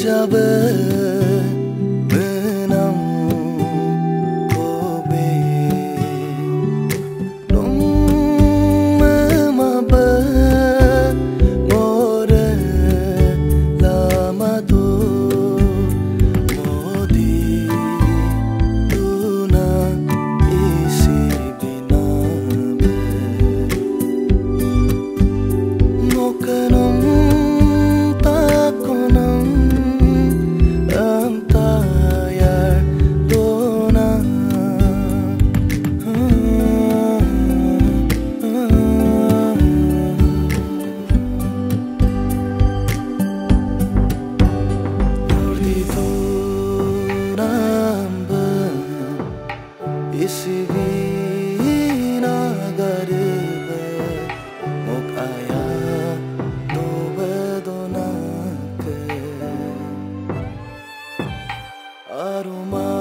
Jabber aroma.